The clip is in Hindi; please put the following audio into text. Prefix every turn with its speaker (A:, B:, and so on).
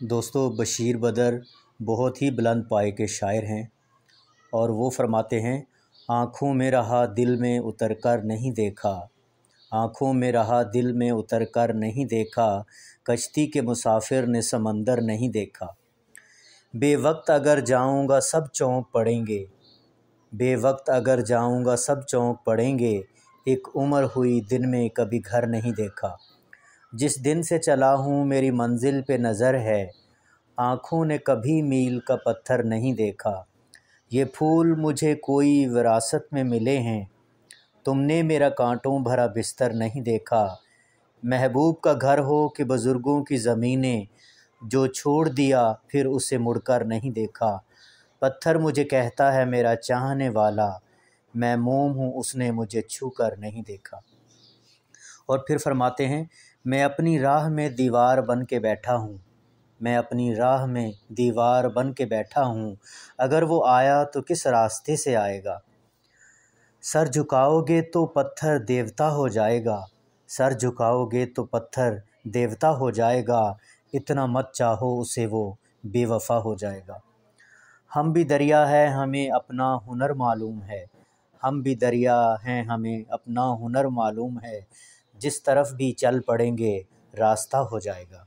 A: दोस्तों, बशीर बदर बहुत ही बुलंद पाए के शायर हैं और वो फरमाते हैं, आँखों में रहा दिल में उतर कर नहीं देखा, आँखों में रहा दिल में उतर कर नहीं देखा, कश्ती के मुसाफिर ने समंदर नहीं देखा। बेवक्त अगर जाऊँगा सब चौंक पड़ेंगे, बेवक्त अगर जाऊँगा सब चौंक पड़ेंगे, एक उम्र हुई दिन में कभी घर नहीं देखा। जिस दिन से चला हूँ, मेरी मंजिल पे नज़र है। आँखों ने कभी मील का पत्थर नहीं देखा। ये फूल मुझे कोई विरासत में मिले हैं। तुमने मेरा कांटों भरा बिस्तर नहीं देखा। महबूब का घर हो कि बुज़ुर्गों की ज़मीनें, जो छोड़ दिया, फिर उसे मुड़कर नहीं देखा। पत्थर मुझे कहता है, मेरा चाहने वाला। मैं मोम हूँ, उसने मुझे छू कर नहीं देखा। और फिर फरमाते हैं, मैं अपनी राह में दीवार बन के बैठा हूँ। मैं अपनी राह में दीवार बन के बैठा हूँ। अगर वो आया तो किस रास्ते से आएगा? सर झुकाओगे तो पत्थर देवता हो जाएगा। सर झुकाओगे तो पत्थर देवता हो जाएगा। इतना मत चाहो उसे वो बेवफा हो जाएगा। हम भी दरिया है, हमें अपना हुनर मालूम है। हम भी दरिया हैं, हमें अपना हुनर मालूम है। जिस तरफ़ भी चल पड़ेंगे रास्ता हो जाएगा।